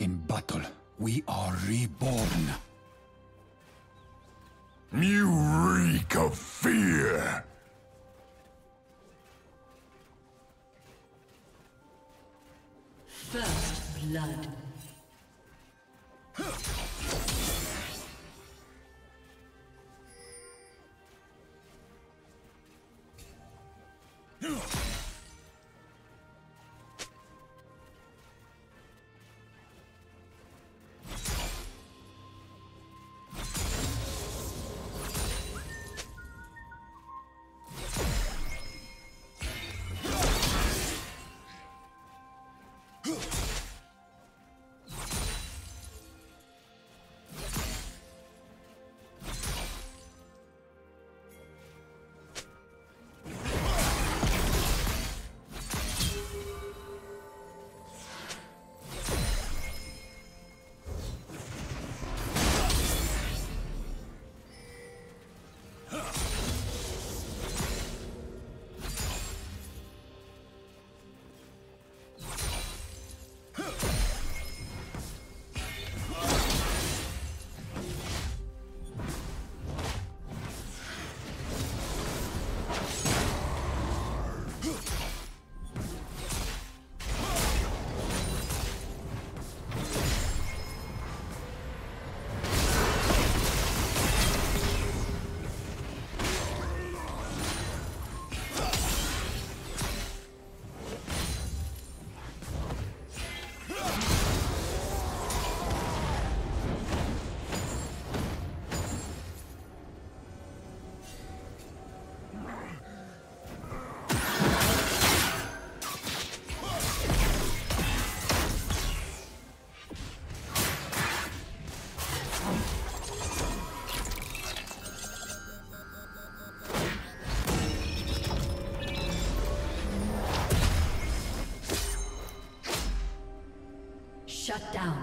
In battle, we are reborn. You reek of fear! First blood. Down.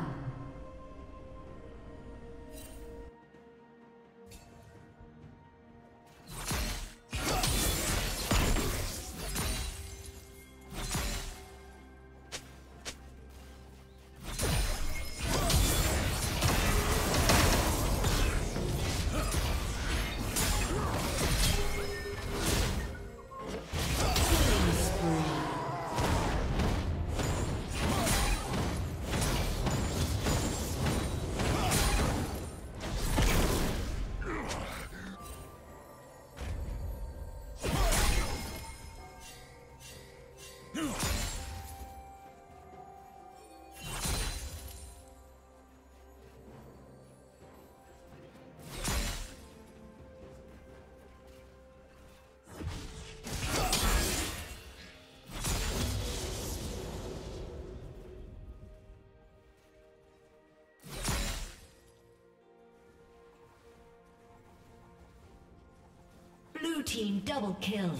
Team double kill.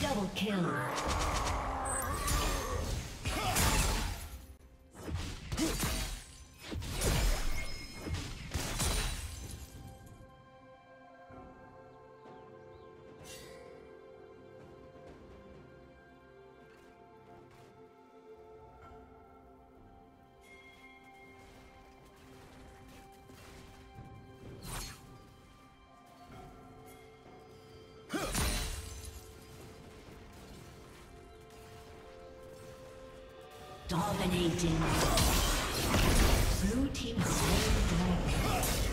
Double kill. Dominating. Blue team slain dragon.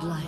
Godlike.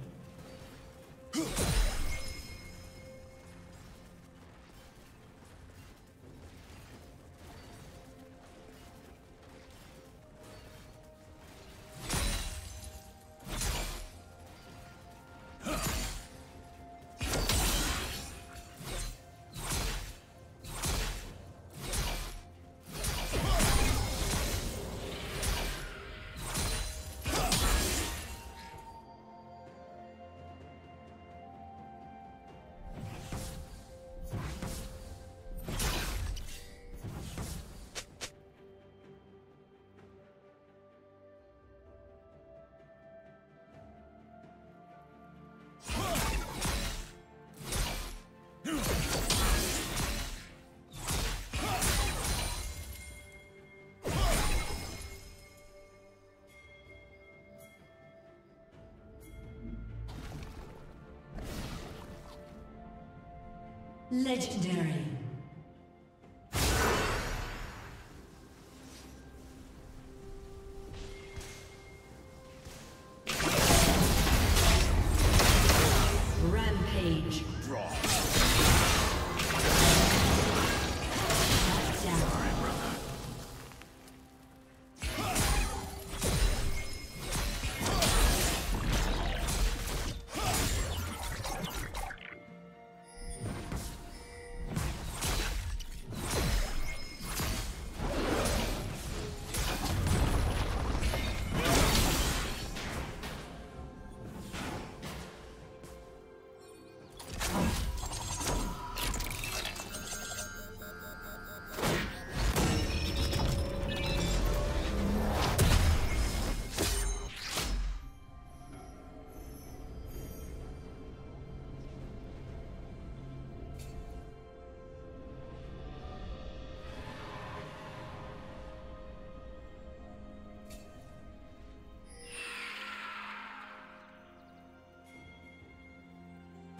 Good. Legendary.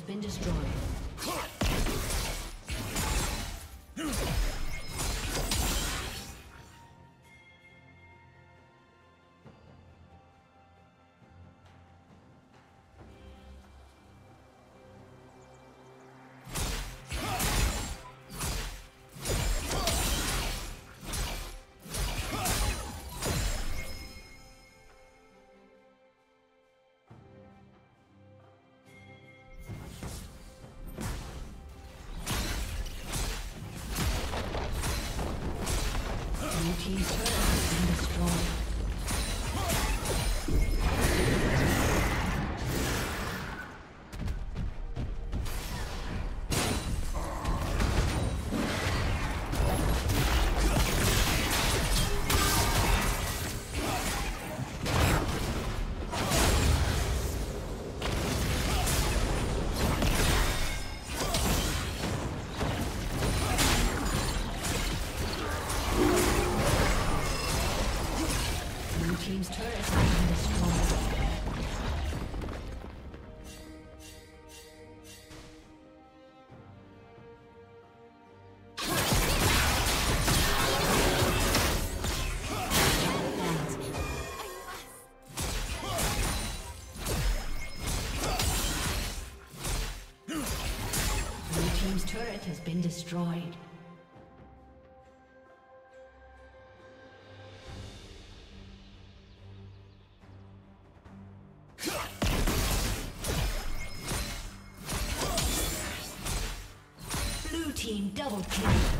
Has been destroyed. Been destroyed. Blue team double kill.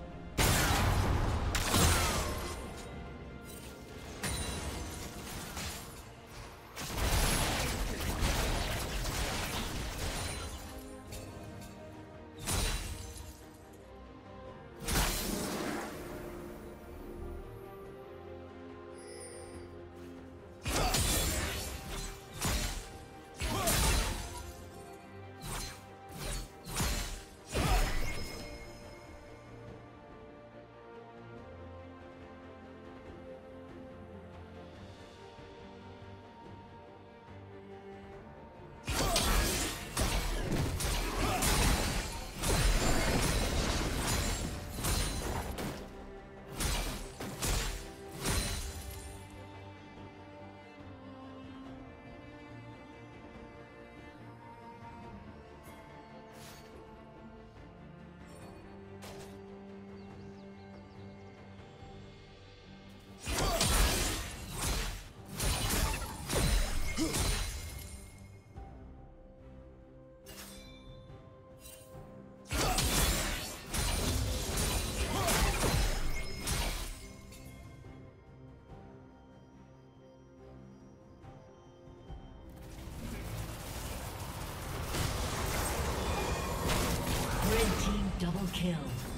Kill.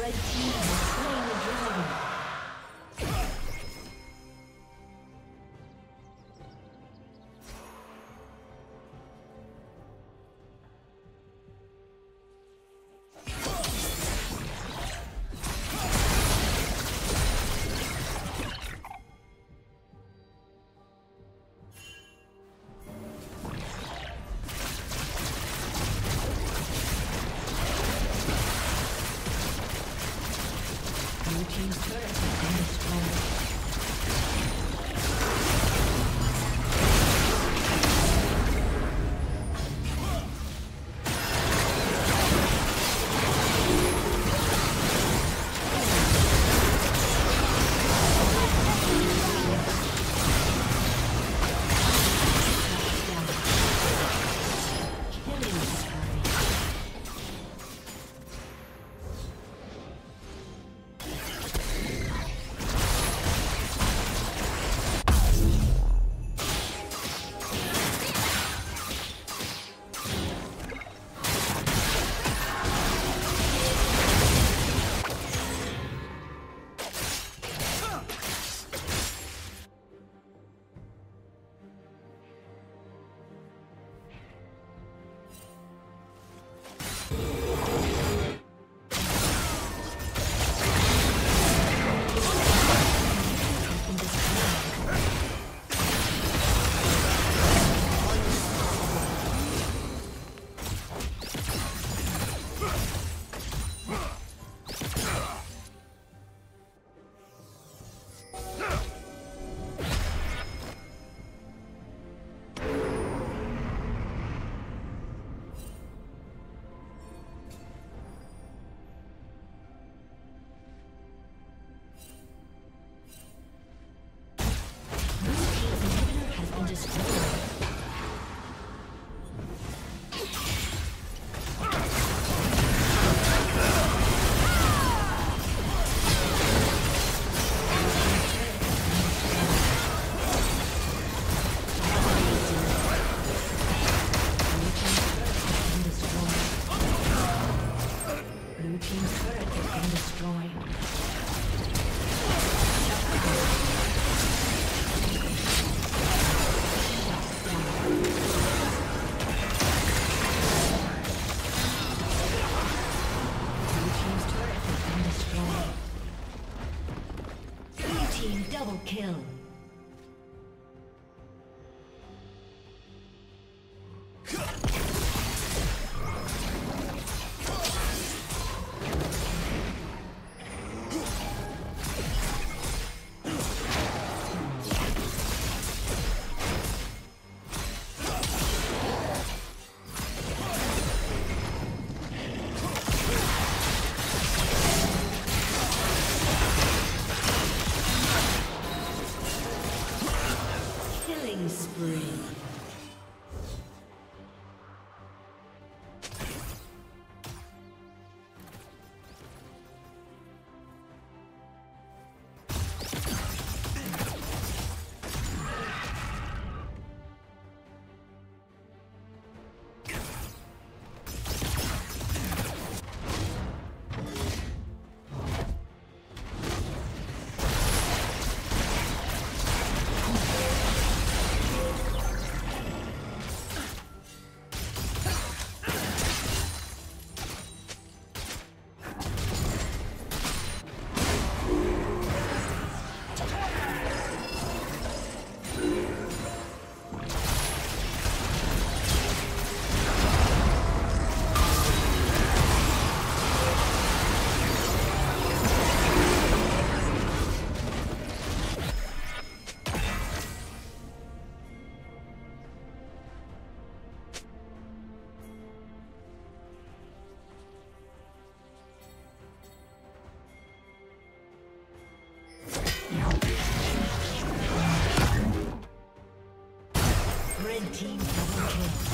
Red team team double kill.